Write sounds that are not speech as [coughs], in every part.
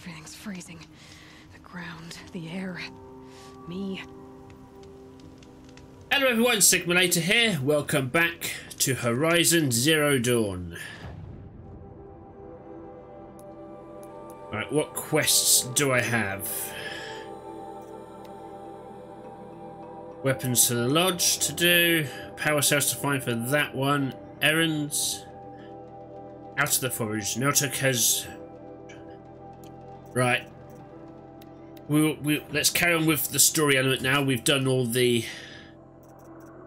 Everything's freezing. The ground, the air, me. Hello everyone, Sigma Later here. Welcome back to Horizon Zero Dawn. Alright, what quests do I have? Weapons to the Lodge to do. Power cells to find for that one. Errands. Out of the forage. Neltok has... Right. We, we, let's carry on with the story element now. We've done all the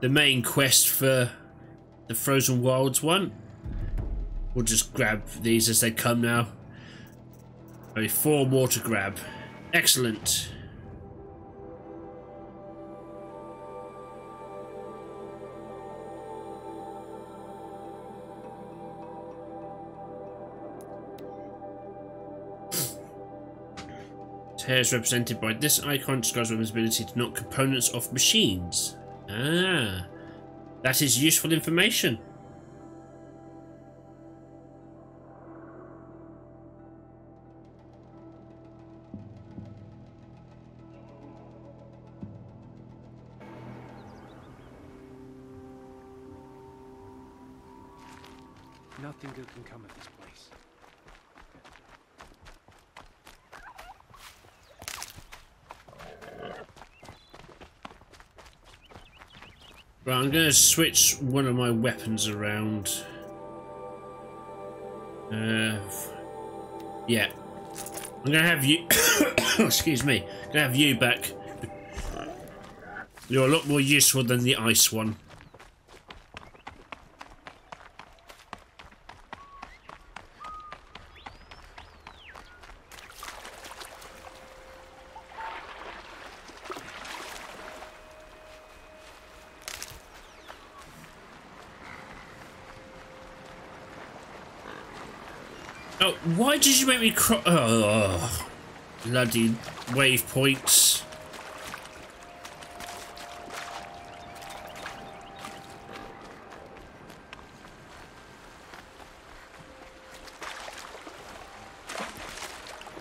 the main quest for the Frozen Wilds one. We'll just grab these as they come now. Only four more to grab. Excellent. Tear is represented by this icon, describes one's ability to knock components off machines. Ah, that is useful information. To switch one of my weapons around. Uh, yeah. I'm going to have you... [coughs] excuse me. I'm going to have you back. You're a lot more useful than the ice one. Oh, why did you make me cry? Oh, bloody wave points.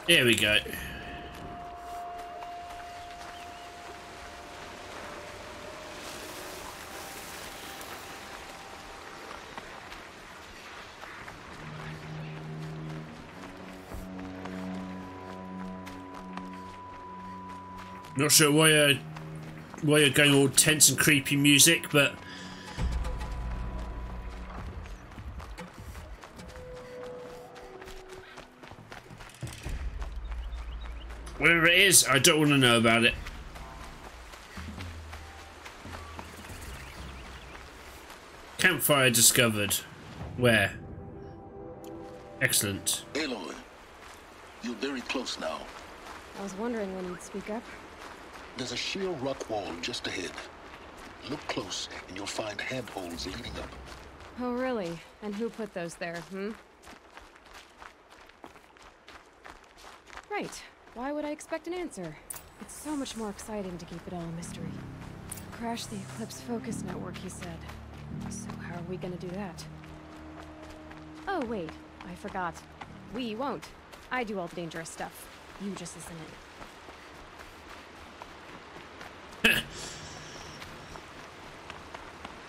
There we go. Not sure why uh, why you're going all tense and creepy music, but whatever it is, I don't want to know about it. Campfire discovered. Where? Excellent. Aloy, you're very close now. I was wondering when you'd speak up. There's a sheer rock wall just ahead. Look close, and you'll find handholds leading up. Oh, really? And who put those there, hmm? Right. Why would I expect an answer? It's so much more exciting to keep it all a mystery. Crash the Eclipse focus network, he said. So how are we gonna do that? Oh, wait. I forgot. We won't. I do all the dangerous stuff. You just listen in.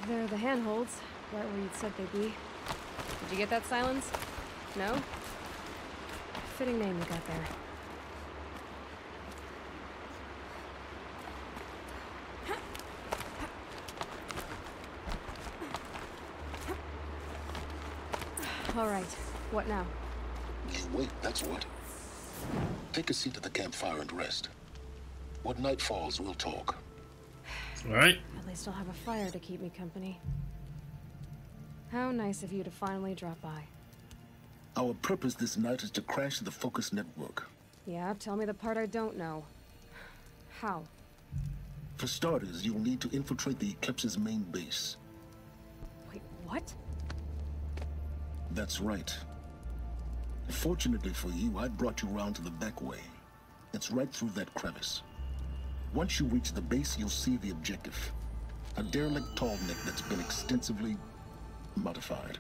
They're the handholds, right where you'd said they'd be. Did you get that, Sylens? No? Fitting name you got there. All right. What now? You wait, that's what. Take a seat at the campfire and rest. When night falls, we'll talk. Alright. At least I'll have a fire to keep me company. How nice of you to finally drop by. Our purpose this night is to crash the Focus Network. Yeah, tell me the part I don't know. How? For starters, you'll need to infiltrate the Eclipse's main base. Wait, what? That's right. Fortunately for you, I brought you round to the back way. It's right through that crevice. Once you reach the base, you'll see the objective. A derelict tallneck that's been extensively modified.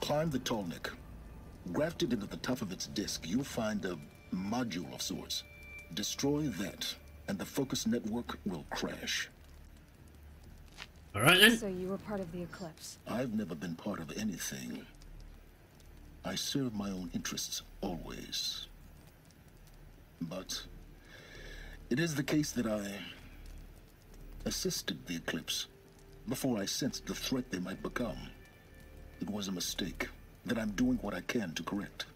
Climb the tallneck. Grafted into the top of its disc, you'll find a module of sorts. Destroy that, and the focus network will crash. All right then. So you were part of the Eclipse. I've never been part of anything. I serve my own interests, always. But it is the case that I assisted the Eclipse before I sensed the threat they might become. It was a mistake that I'm doing what I can to correct.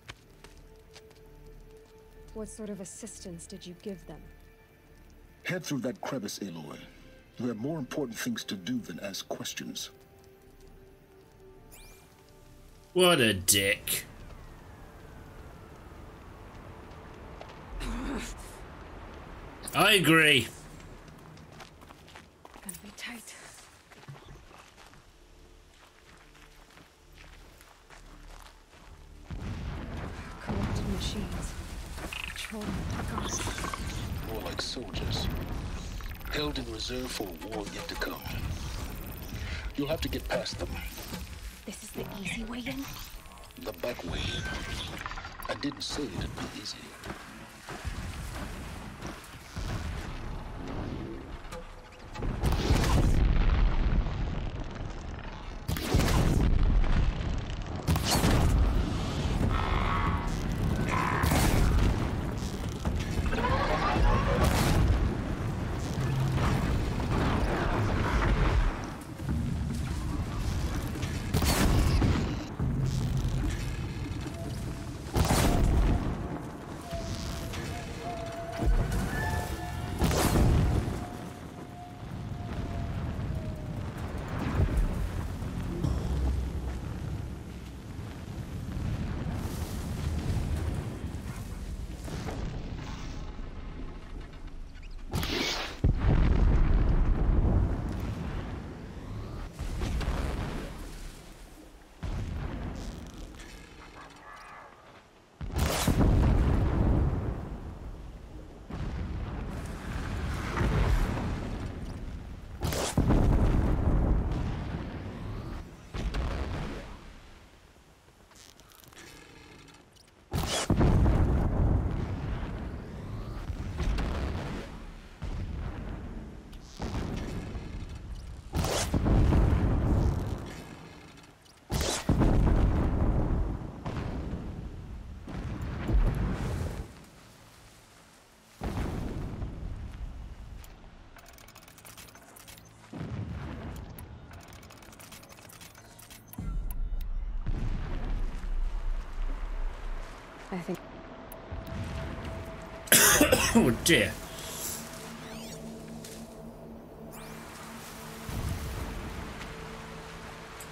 What sort of assistance did you give them? Head through that crevice, Aloy. You have more important things to do than ask questions. What a dick. I agree. Gonna be tight. Corrupted machines. Patrolling the guards. More like soldiers. Held in reserve for a war yet to come. You'll have to get past them. This is the easy way in? The back way. I didn't say it'd be easy. I think [coughs] Oh dear.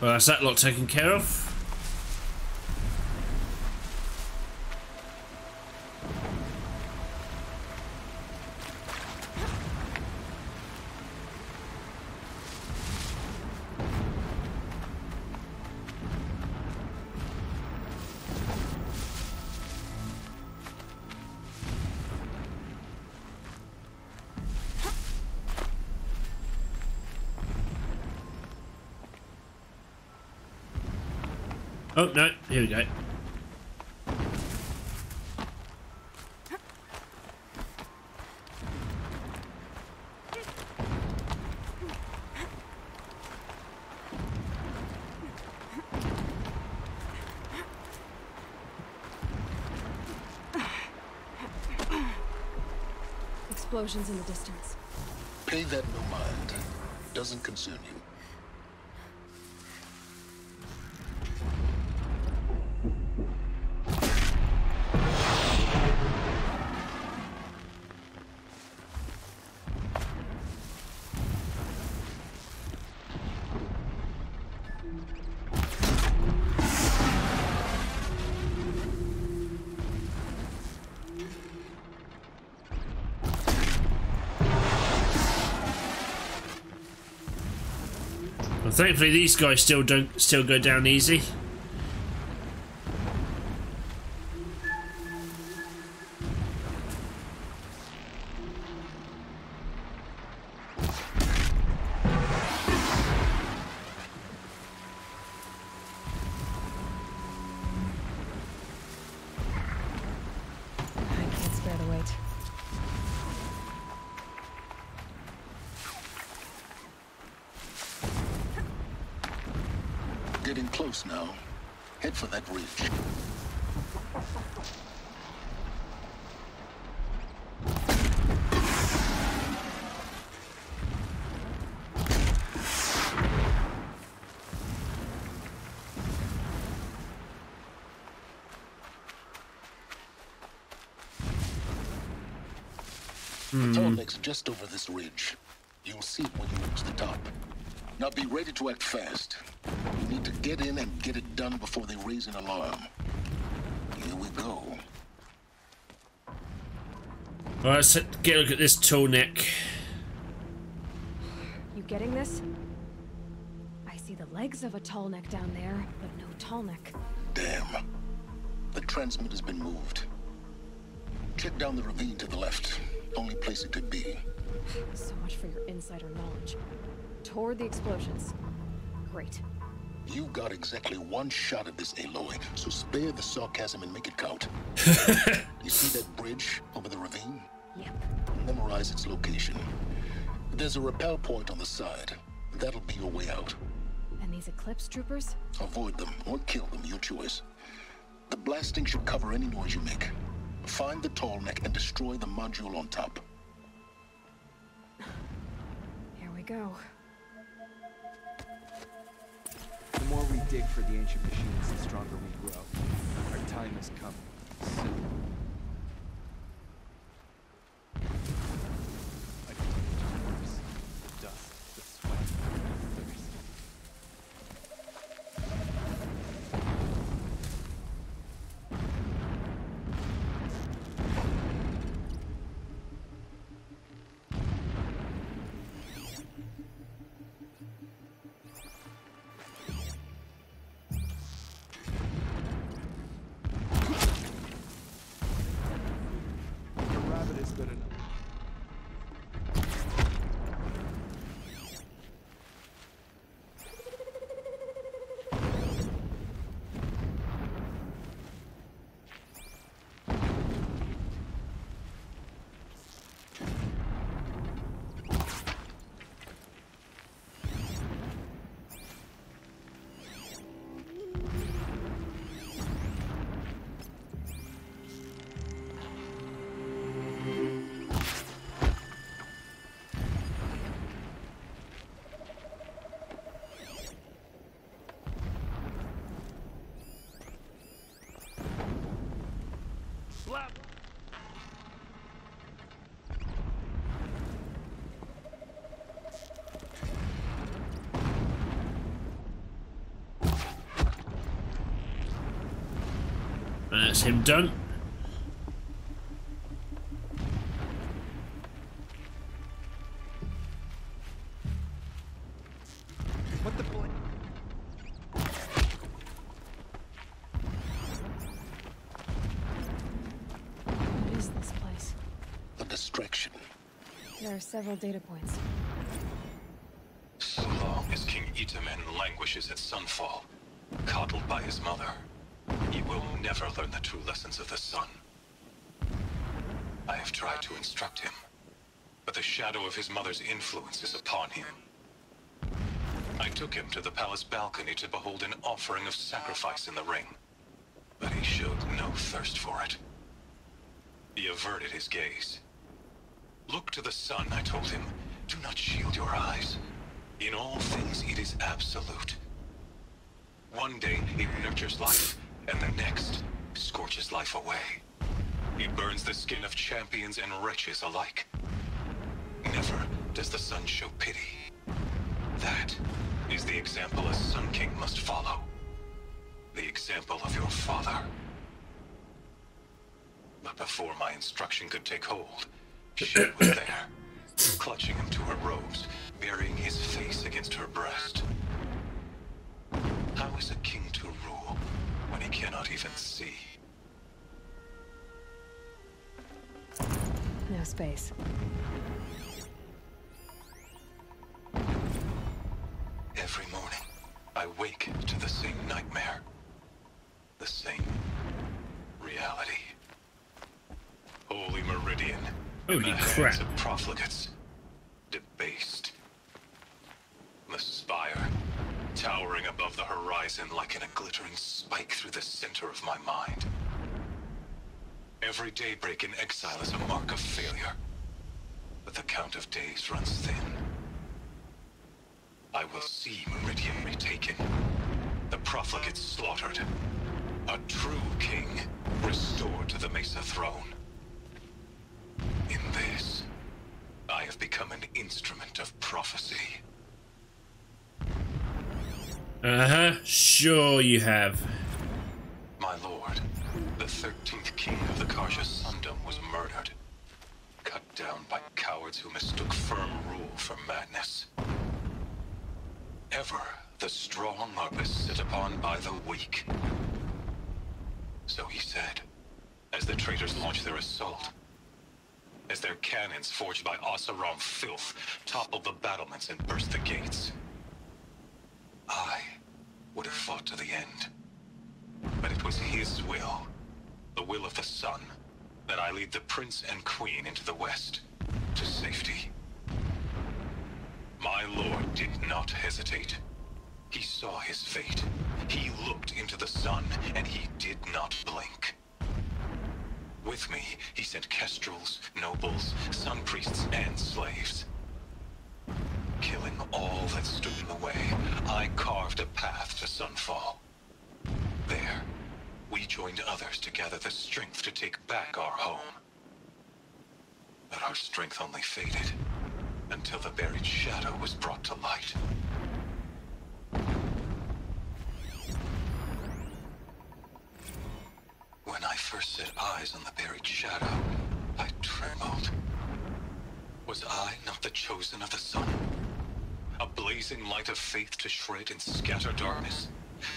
Well, that's that lot taken care of. Oh no, here we go. explosions in the distance. Pay that no mind. Doesn't concern you. Well, thankfully these guys still don't still go down easy. The hmm. tall neck's just over this ridge. You'll see it when you reach the top. Now be ready to act fast. You need to get in and get it done before they raise an alarm. Here we go. Alright, let's get a look at this tall neck. You getting this? I see the legs of a tall neck down there, but no tall neck. Damn. The transmitter's been moved. Check down the ravine to the left. Only place it could be. So much for your insider knowledge. Toward the explosions. Great. You got exactly one shot at this, Aloy, so spare the sarcasm and make it count. [laughs] you see that bridge over the ravine? Yep. Memorize its location. There's a rappel point on the side. That'll be your way out. And these Eclipse troopers? Avoid them or kill them, your choice. The blasting should cover any noise you make. Find the tall neck and destroy the module on top. Here we go. The more we dig for the ancient machines, the stronger we grow. Our time has come. Soon. Slap! And that's him done. Several data points. So long as King Itamen languishes at Sunfall, coddled by his mother, he will never learn the true lessons of the sun. I have tried to instruct him, but the shadow of his mother's influence is upon him. I took him to the palace balcony to behold an offering of sacrifice in the ring, but he showed no thirst for it. He averted his gaze. Look to the sun, I told him. Do not shield your eyes. In all things, it is absolute. One day, it nurtures life, and the next, scorches life away. He burns the skin of champions and wretches alike. Never does the sun show pity. That is the example a Sun King must follow. The example of your father. But before my instruction could take hold, she was there, clutching him to her robes, burying his face against her breast. How is a king to rule when he cannot even see? No space. Every morning, I wake to the same nightmare. The same reality. Holy Meridian. in Holy crap. of profligates. Debased. The spire, towering above the horizon like in a glittering spike through the center of my mind. Every daybreak in exile is a mark of failure. But the count of days runs thin. I will see Meridian retaken. The profligates slaughtered. A true king restored to the Mesa throne. In this, I have become an instrument of prophecy. Uh-huh. Sure you have. My lord, the 13th king of the Carja Sundom was murdered. Cut down by cowards who mistook firm rule for madness. Ever the strong are beset upon by the weak. So he said, as the traitors launched their assault. As their cannons, forged by Oseram filth, toppled the battlements and burst the gates. I would have fought to the end. But it was his will, the will of the sun, that I lead the prince and queen into the west, to safety. My lord did not hesitate. He saw his fate. He looked into the sun, and he did not blink. With me, he sent kestrels, nobles, sun priests, and slaves. Killing all that stood in the way, I carved a path to Sunfall. There, we joined others to gather the strength to take back our home. But our strength only faded until the buried shadow was brought to light. First set eyes on the buried shadow, I trembled. Was I not the chosen of the sun? A blazing light of faith to shred and scatter darkness?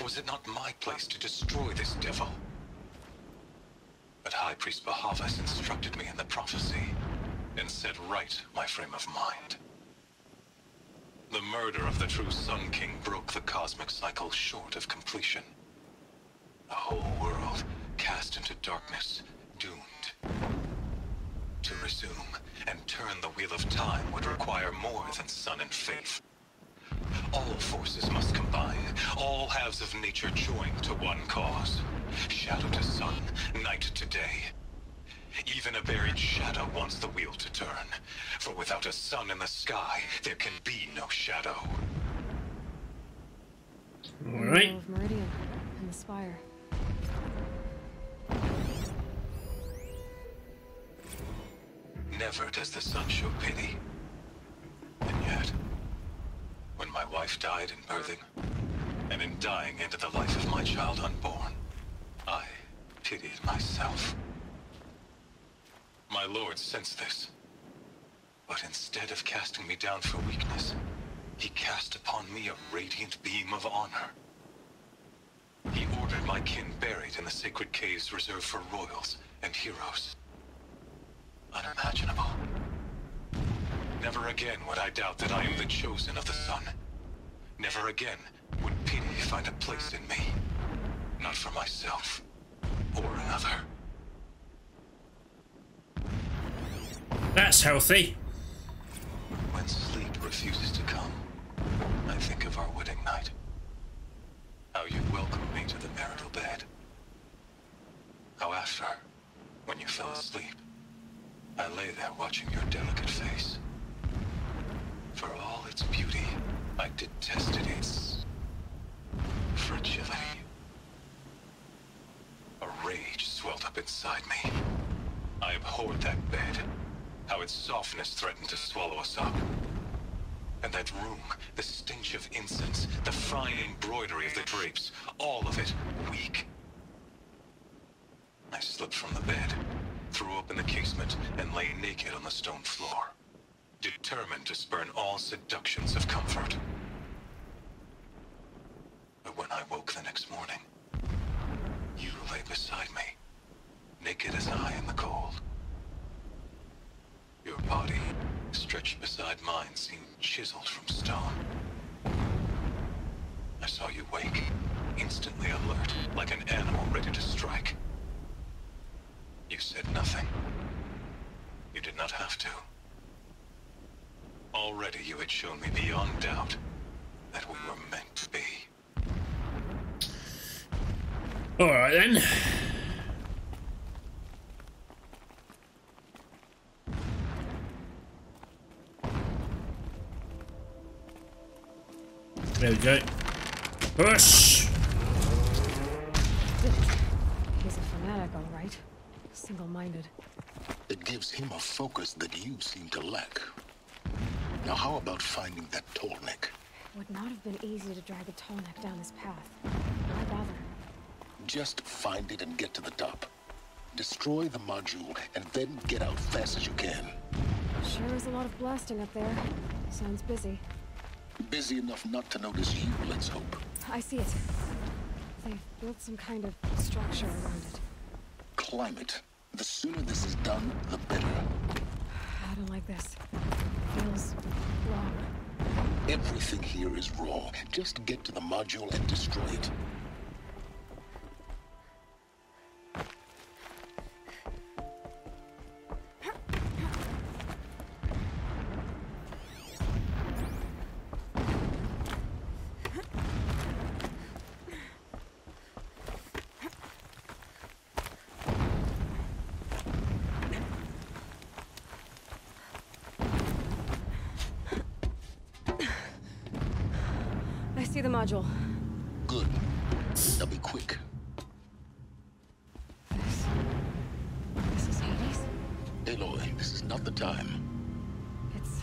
Was it not my place to destroy this devil? But High Priest Bahavas instructed me in the prophecy, and set right my frame of mind. The murder of the true Sun King broke the cosmic cycle short of completion. The whole cast into darkness, doomed. To resume and turn the wheel of time would require more than sun and faith. All forces must combine, all halves of nature join to one cause. Shadow to sun, night to day. Even a buried shadow wants the wheel to turn, for without a sun in the sky, there can be no shadow. All right. Of Meridian and the spire. Never does the sun show pity. And yet, when my wife died in birthing, and in dying into the life of my child unborn, I pitied myself. My lord sensed this. But instead of casting me down for weakness, he cast upon me a radiant beam of honor. He ordered my kin buried in the sacred caves reserved for royals and heroes. Unimaginable. Never again would I doubt that I am the chosen of the sun. Never again would pity find a place in me. Not for myself, or another. That's healthy. When sleep refuses to come, I think of our wedding night. How you welcomed me to the marital bed. How after, when you fell asleep, I lay there watching your delicate face. For all its beauty, I detested its fragility. A rage swelled up inside me. I abhorred that bed, how its softness threatened to swallow us up. And that room, the stench of incense, the fine embroidery of the drapes, all of it weak. I slipped from the bed, threw open the casement, and lay naked on the stone floor, determined to spurn all seductions of comfort. But when I woke the next morning, you lay beside me, naked as I in the cold. Your body, stretched beside mine, seemed chiseled from stone. I saw you wake, instantly alert, like an animal ready to strike. You said nothing. You did not have to. Already you had shown me beyond doubt that we were meant to be. All right then. There we go. Push! Did. He's a fanatic, all right. Single-minded. It gives him a focus that you seem to lack. Now how about finding that tallneck? Would not have been easy to drag a tall neck down this path. Why bother? Just find it and get to the top. Destroy the module and then get out fast as you can. Sure is a lot of blasting up there. Sounds busy. Busy enough not to notice you, let's hope. I see it. They've built some kind of structure around it. Climate. The sooner this is done, the better. I don't like this. Feels wrong. Everything here is wrong. Just get to the module and destroy it. Aloy, this is not the time. It's...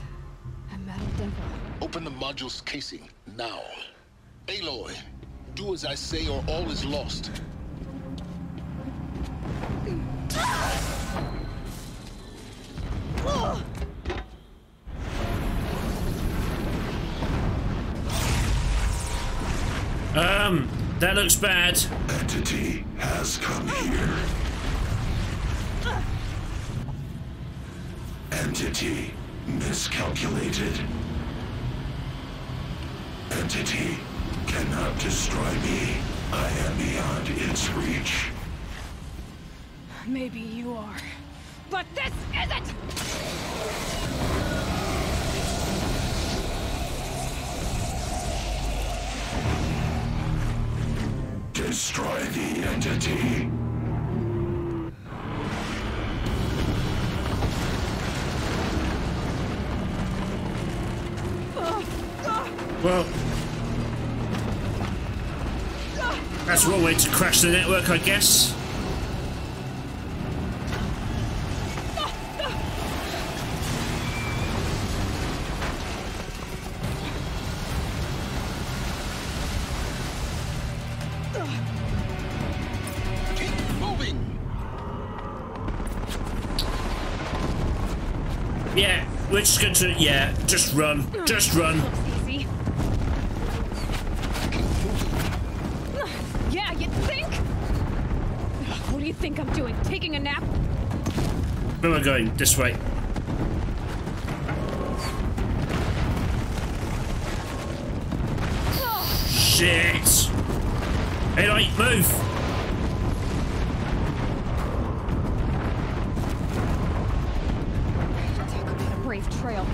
a metal dimple. Open the module's casing, now. Aloy, do as I say or all is lost. Um, that looks bad. Entity has come here. Entity miscalculated. Entity cannot destroy me. I am beyond its reach. Maybe you are. But this isn't! Destroy the entity. Well, that's one way to crash the network, I guess. Yeah, we're just going to, yeah, just run. Just run. Looks easy. Yeah, you think? What do you think I'm doing? Taking a nap? Where am I going? This way. Shit! Hey, right, move! Talk about a brave trail.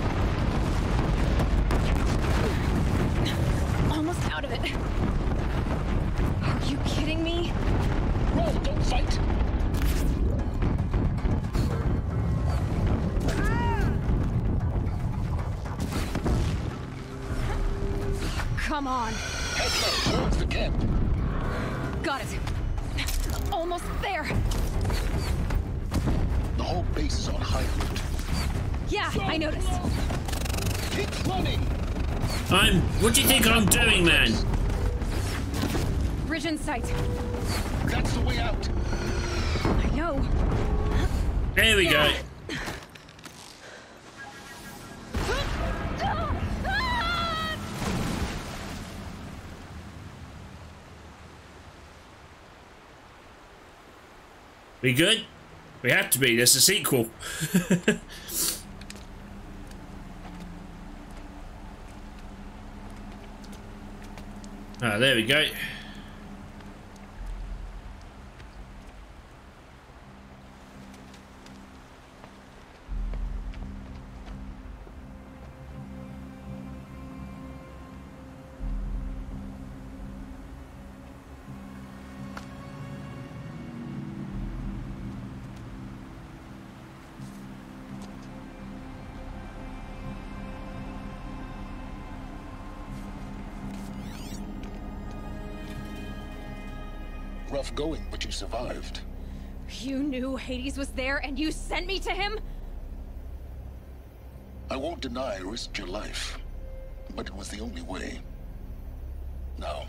Yeah, I noticed. Keep running! I'm. What do you think I'm doing, man? Bridge in sight. That's the way out! I know. There we go. We good? We have to be. There's a sequel. [laughs] ah, there we go. Rough going, but you survived. You knew Hades was there and you sent me to him? I won't deny I risked your life, but it was the only way. Now,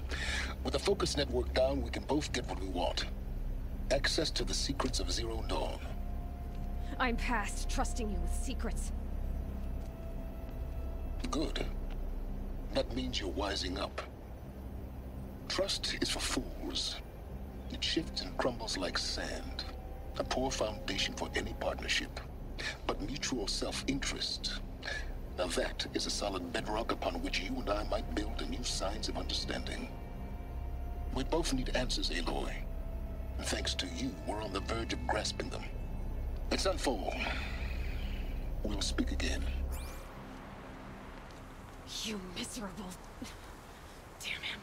with the focus network down, we can both get what we want. Access to the secrets of Zero Dawn. I'm past trusting you with secrets. Good. That means you're wising up. Trust is for fools. It shifts and crumbles like sand. A poor foundation for any partnership. But mutual self-interest. Now that is a solid bedrock upon which you and I might build a new science of understanding. We both need answers, Aloy. And thanks to you, we're on the verge of grasping them. It's unfold. We'll speak again. You miserable. Damn him.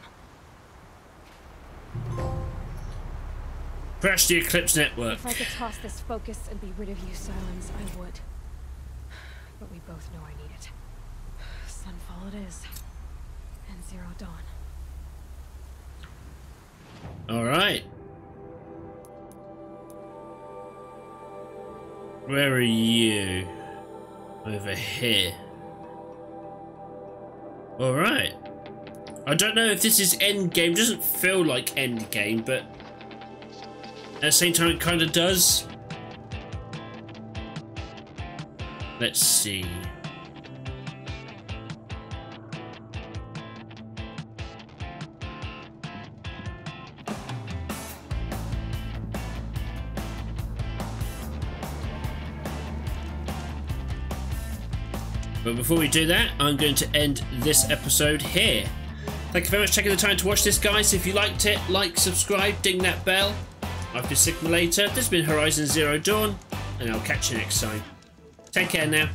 Crash the Eclipse network. If I could toss this focus and be rid of you, Sylens, I would. But we both know I need it. Sunfall it is. And Zero Dawn. Alright. Where are you? Over here. Alright. I don't know if this is endgame. Doesn't feel like endgame, but at the same time it kind of does. Let's see. But before we do that, I'm going to end this episode here. Thank you very much for taking the time to watch this, guys. If you liked it, like, subscribe, ding that bell. I've been Sigma Later. This has been Horizon Zero Dawn, and I'll catch you next time. Take care now.